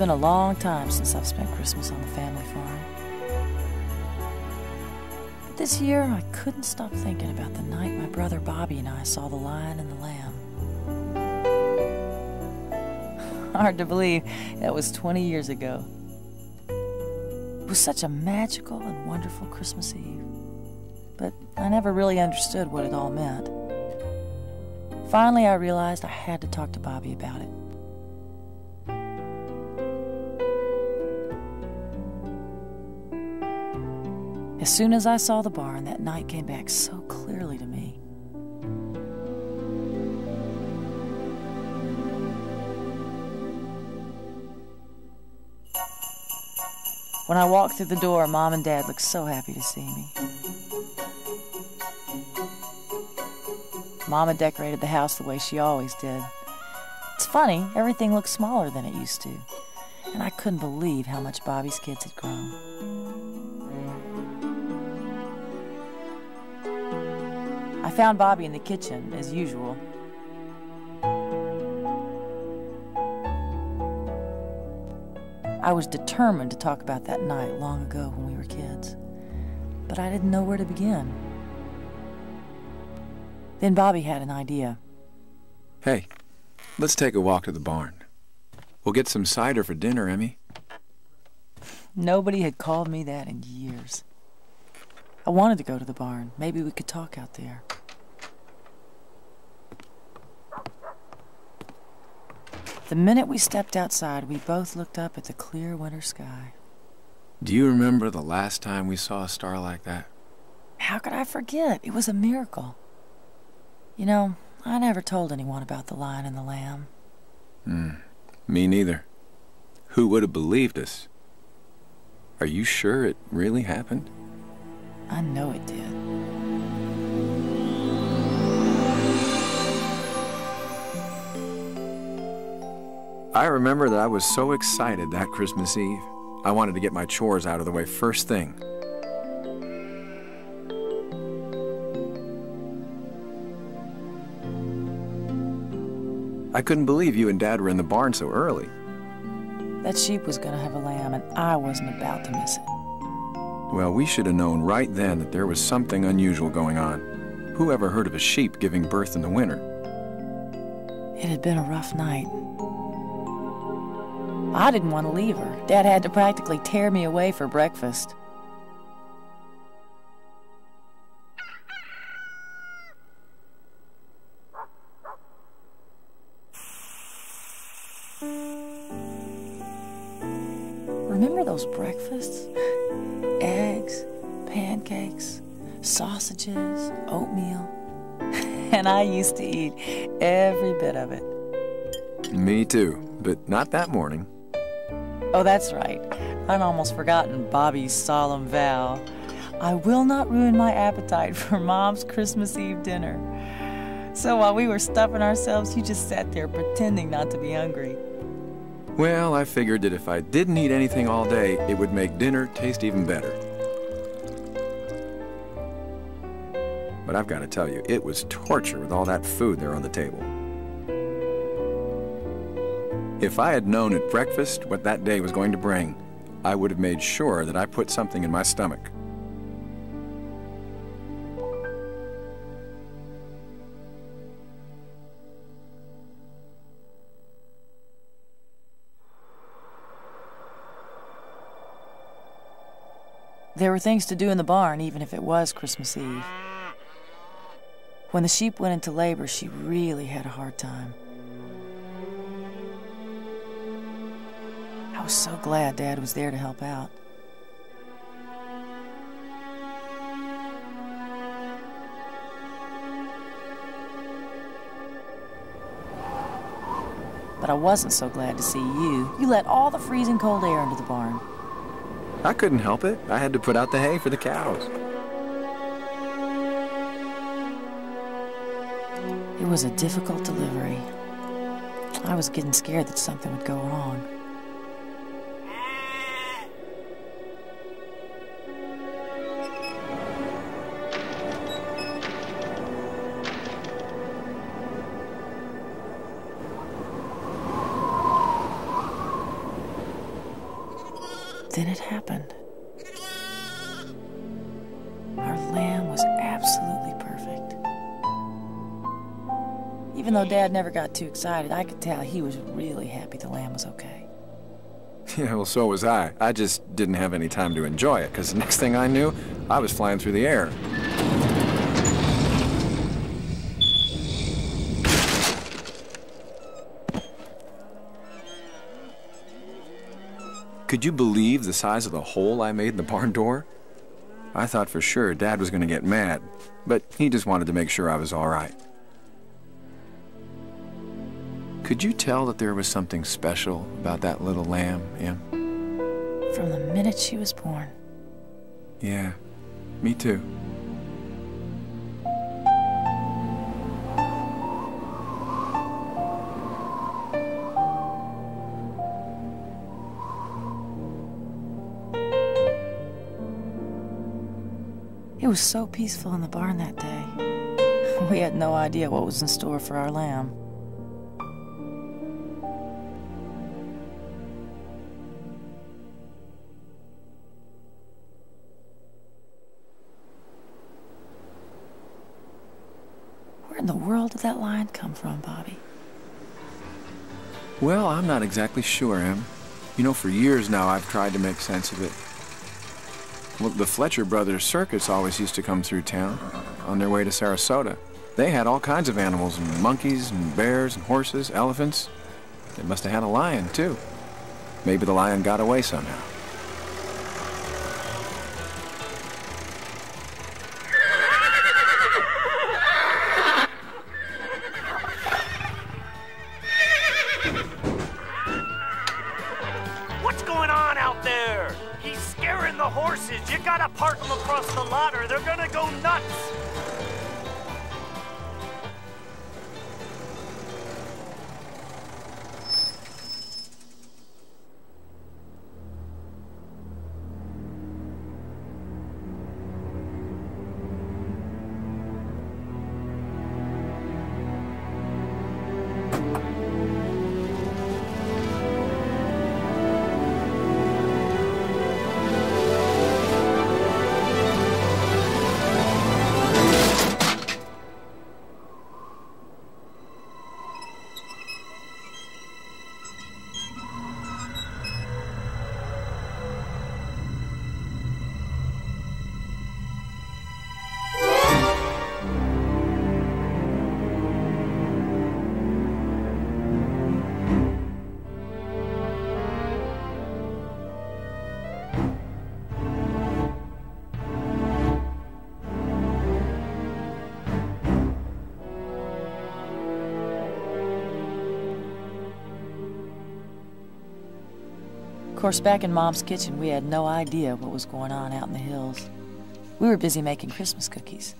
It's been a long time since I've spent Christmas on the family farm. But this year, I couldn't stop thinking about the night my brother Bobby and I saw the lion and the lamb. Hard to believe that was 20 years ago. It was such a magical and wonderful Christmas Eve, but I never really understood what it all meant. Finally, I realized I had to talk to Bobby about it. As soon as I saw the barn, that night came back so clearly to me. When I walked through the door, Mom and Dad looked so happy to see me. Mama decorated the house the way she always did. It's funny, everything looked smaller than it used to, and I couldn't believe how much Bobby's kids had grown. I found Bobby in the kitchen, as usual. I was determined to talk about that night long ago when we were kids, but I didn't know where to begin. Then Bobby had an idea. Hey, let's take a walk to the barn. We'll get some cider for dinner, Emmy. Nobody had called me that in years. I wanted to go to the barn. Maybe we could talk out there. The minute we stepped outside, we both looked up at the clear winter sky. Do you remember the last time we saw a star like that? How could I forget? It was a miracle. You know, I never told anyone about the lion and the lamb. Hmm, me neither. Who would have believed us? Are you sure it really happened? I know it did. I remember that I was so excited that Christmas Eve. I wanted to get my chores out of the way first thing. I couldn't believe you and Dad were in the barn so early. That sheep was going to have a lamb, and I wasn't about to miss it. Well, we should have known right then that there was something unusual going on. Who ever heard of a sheep giving birth in the winter? It had been a rough night. I didn't want to leave her. Dad had to practically tear me away for breakfast. Remember those breakfasts? Eggs, pancakes, sausages, oatmeal. and I used to eat every bit of it. Me too, but not that morning. Oh, that's right. I'd almost forgotten Bobby's solemn vow. I will not ruin my appetite for Mom's Christmas Eve dinner. So while we were stuffing ourselves, you just sat there pretending not to be hungry. Well, I figured that if I didn't eat anything all day, it would make dinner taste even better. But I've got to tell you, it was torture with all that food there on the table. If I had known at breakfast what that day was going to bring, I would have made sure that I put something in my stomach. There were things to do in the barn, even if it was Christmas Eve. When the sheep went into labor, she really had a hard time. I was so glad Dad was there to help out. But I wasn't so glad to see you. You let all the freezing cold air into the barn. I couldn't help it. I had to put out the hay for the cows. It was a difficult delivery. I was getting scared that something would go wrong. Happened. Our lamb was absolutely perfect. Even though Dad never got too excited, I could tell he was really happy the lamb was okay. Yeah, well, so was I. I just didn't have any time to enjoy it, because the next thing I knew, I was flying through the air. Could you believe the size of the hole I made in the barn door? I thought for sure Dad was going to get mad, but he just wanted to make sure I was all right. Could you tell that there was something special about that little lamb, Em? From the minute she was born. Yeah, me too. Was so peaceful in the barn that day. We had no idea what was in store for our lamb. Where in the world did that lion come from, Bobby? Well, I'm not exactly sure, Em. You know, for years now I've tried to make sense of it. The Fletcher Brothers Circus always used to come through town on their way to Sarasota. They had all kinds of animals, and monkeys and bears and horses, elephants. They must have had a lion, too. Maybe the lion got away somehow. Of course, back in Mom's kitchen, we had no idea what was going on out in the hills. We were busy making Christmas cookies.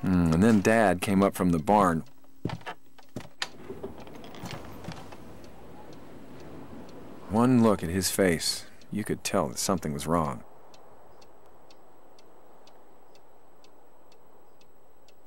Hmm, and then Dad came up from the barn. One look at his face, you could tell that something was wrong.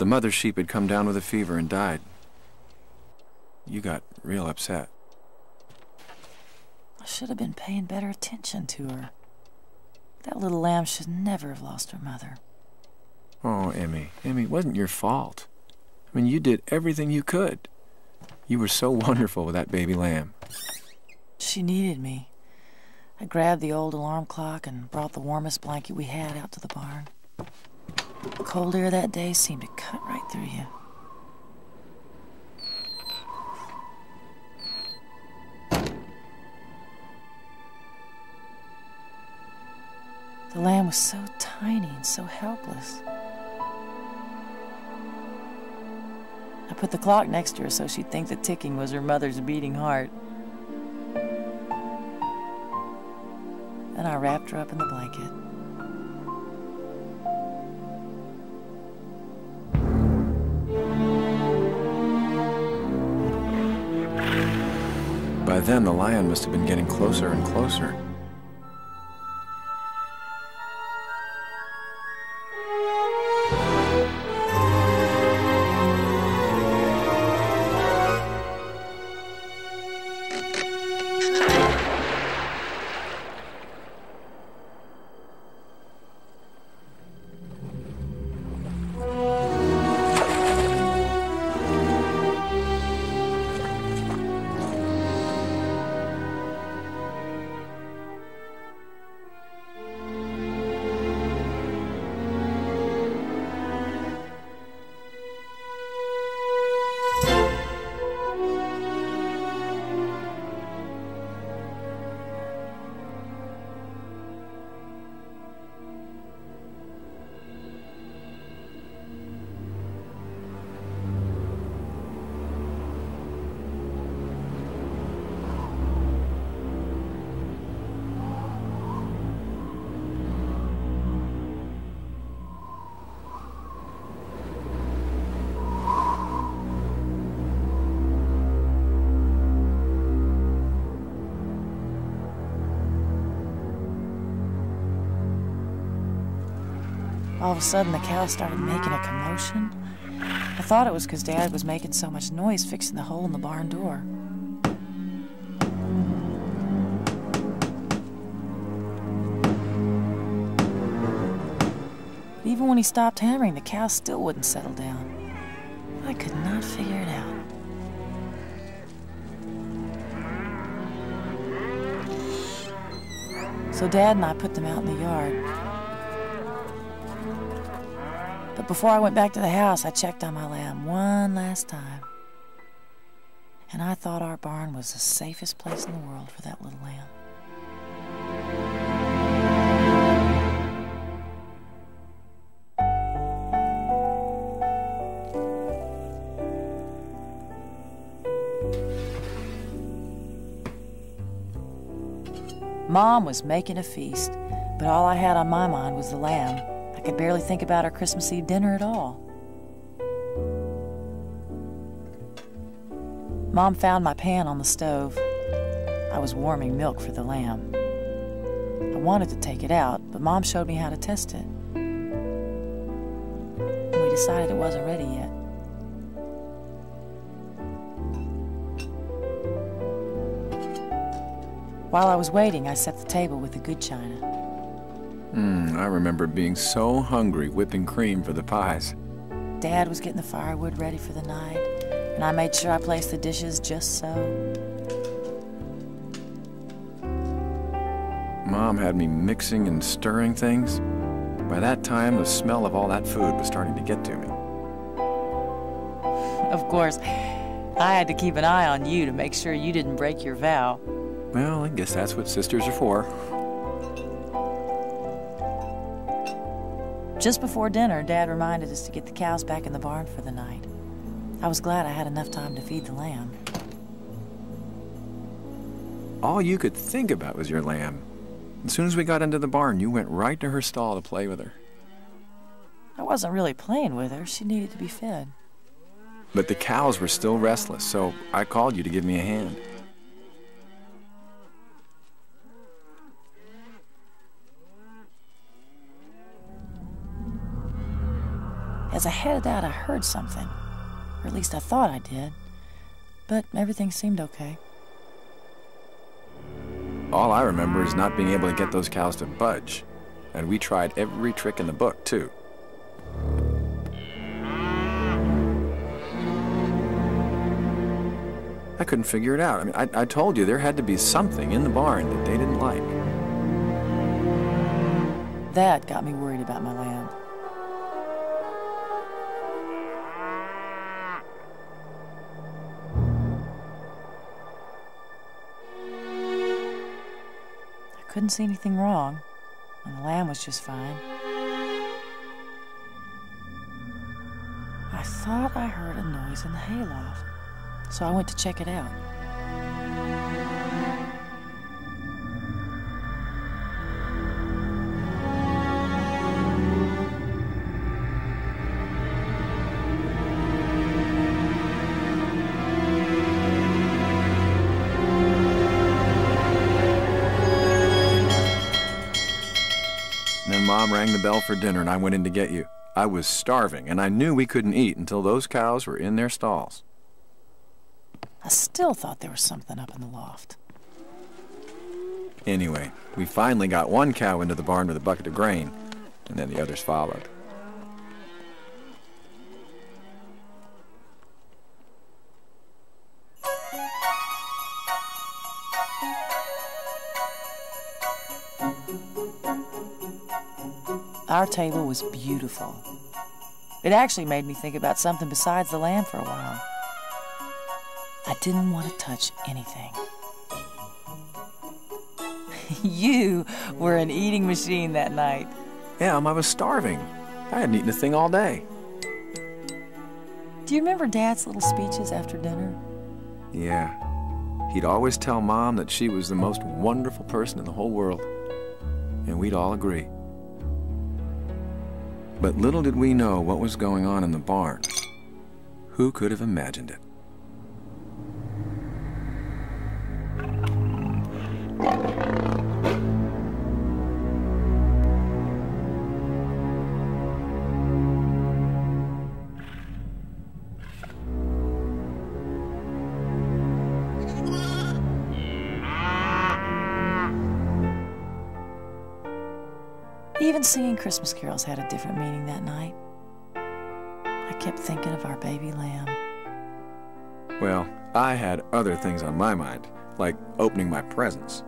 The mother sheep had come down with a fever and died. You got real upset. I should have been paying better attention to her. That little lamb should never have lost her mother. Oh, Emmy, Emmy, it wasn't your fault. I mean, you did everything you could. You were so wonderful with that baby lamb. She needed me. I grabbed the old alarm clock and brought the warmest blanket we had out to the barn. The cold air that day seemed to cut right through you. The lamb was so tiny and so helpless. I put the clock next to her so she'd think the ticking was her mother's beating heart. Then I wrapped her up in the blanket. Then, the lion must have been getting closer and closer. All of a sudden, the cow started making a commotion. I thought it was because Dad was making so much noise fixing the hole in the barn door. But even when he stopped hammering, the cow still wouldn't settle down. I could not figure it out. So Dad and I put them out in the yard. But before I went back to the house, I checked on my lamb one last time. And I thought our barn was the safest place in the world for that little lamb. Mom was making a feast, but all I had on my mind was the lamb. I could barely think about our Christmas Eve dinner at all. Mom found my pan on the stove. I was warming milk for the lamb. I wanted to take it out, but Mom showed me how to test it. And we decided it wasn't ready yet. While I was waiting, I set the table with the good china. Hmm, I remember being so hungry whipping cream for the pies. Dad was getting the firewood ready for the night, and I made sure I placed the dishes just so. Mom had me mixing and stirring things. By that time, the smell of all that food was starting to get to me. Of course, I had to keep an eye on you to make sure you didn't break your vow. Well, I guess that's what sisters are for. Just before dinner, Dad reminded us to get the cows back in the barn for the night. I was glad I had enough time to feed the lamb. All you could think about was your lamb. As soon as we got into the barn, you went right to her stall to play with her. I wasn't really playing with her, she needed to be fed. But the cows were still restless, so I called you to give me a hand. As I headed out, I heard something. Or at least I thought I did. But everything seemed okay. All I remember is not being able to get those cows to budge. And we tried every trick in the book, too. I couldn't figure it out. I mean, I, I told you there had to be something in the barn that they didn't like. That got me worried about my lamb. Couldn't see anything wrong, and the lamb was just fine. I thought I heard a noise in the hayloft, so I went to check it out. Rang the bell for dinner, and I went in to get you. I was starving, and I knew we couldn't eat until those cows were in their stalls. I still thought there was something up in the loft. Anyway, we finally got one cow into the barn with a bucket of grain, and then the others followed. Our table was beautiful. It actually made me think about something besides the lamb for a while. I didn't want to touch anything. you were an eating machine that night. Yeah, I was starving. I hadn't eaten a thing all day. Do you remember Dad's little speeches after dinner? Yeah. He'd always tell Mom that she was the most wonderful person in the whole world. And we'd all agree. But little did we know what was going on in the barn. Who could have imagined it? Even singing Christmas carols had a different meaning that night. I kept thinking of our baby lamb. Well, I had other things on my mind, like opening my presents.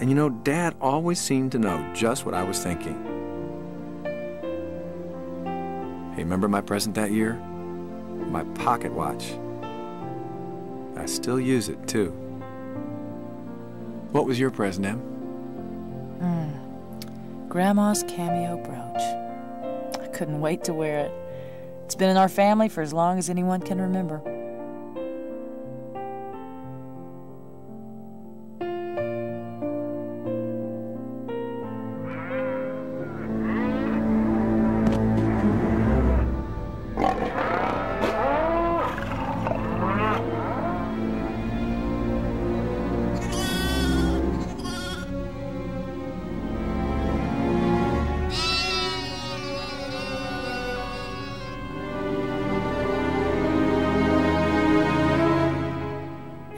And you know, Dad always seemed to know just what I was thinking. Hey, remember my present that year? My pocket watch. I still use it, too. What was your present, Em? Hmm. Grandma's cameo brooch. I couldn't wait to wear it. It's been in our family for as long as anyone can remember.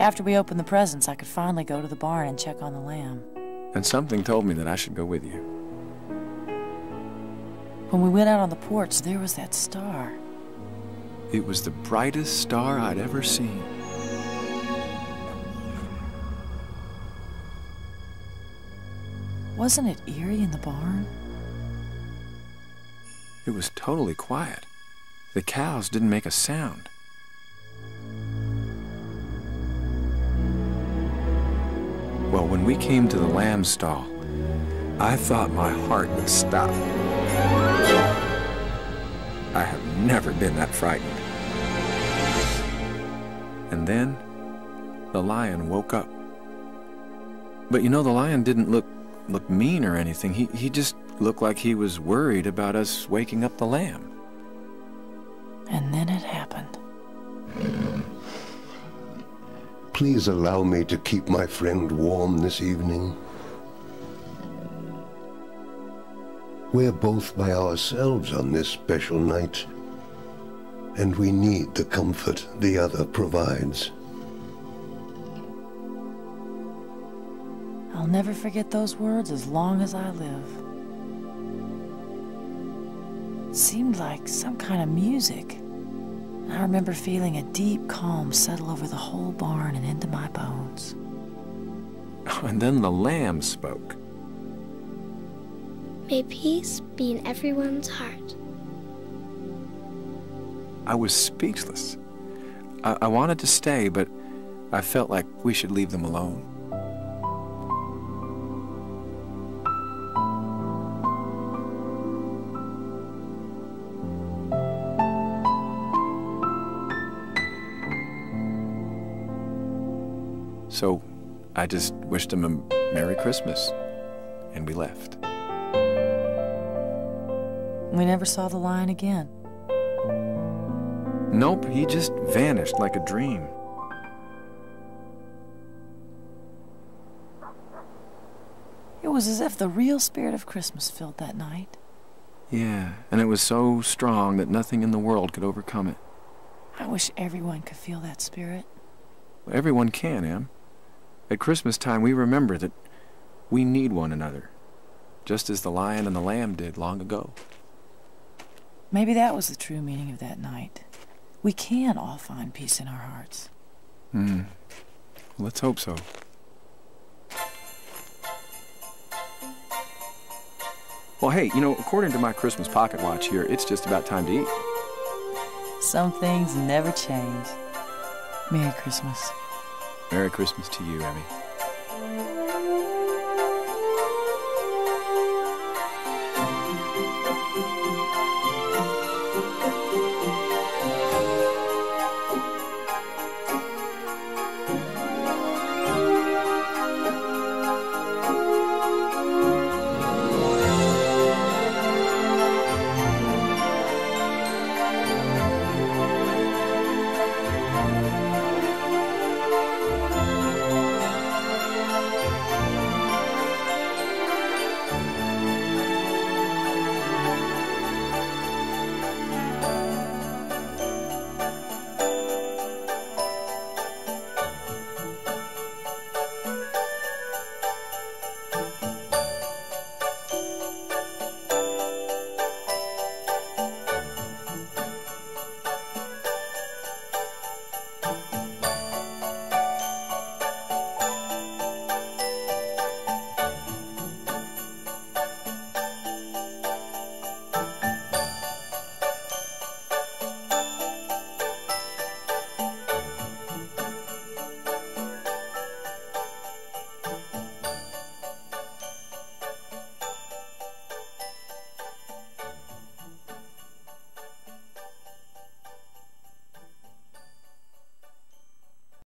After we opened the presents, I could finally go to the barn and check on the lamb. And something told me that I should go with you. When we went out on the porch, there was that star. It was the brightest star I'd ever seen. Wasn't it eerie in the barn? It was totally quiet. The cows didn't make a sound. Well, when we came to the lamb stall, I thought my heart would stop. I have never been that frightened. And then the lion woke up. But you know, the lion didn't look look mean or anything. He he just looked like he was worried about us waking up the lamb. And then it happened. Please allow me to keep my friend warm this evening. We're both by ourselves on this special night, and we need the comfort the other provides. I'll never forget those words as long as I live. It seemed like some kind of music. I remember feeling a deep calm settle over the whole barn and into my bones. And then the lamb spoke. May peace be in everyone's heart. I was speechless. I, I wanted to stay, but I felt like we should leave them alone. I just wished him a Merry Christmas, and we left. We never saw the lion again. Nope, he just vanished like a dream. It was as if the real spirit of Christmas filled that night. Yeah, and it was so strong that nothing in the world could overcome it. I wish everyone could feel that spirit. Everyone can, Em. At Christmas time, we remember that we need one another, just as the lion and the lamb did long ago. Maybe that was the true meaning of that night. We can all find peace in our hearts. Hmm. Let's hope so. Well, hey, you know, according to my Christmas pocket watch here, it's just about time to eat. Some things never change. Merry Christmas. Merry Christmas to you, Emmy.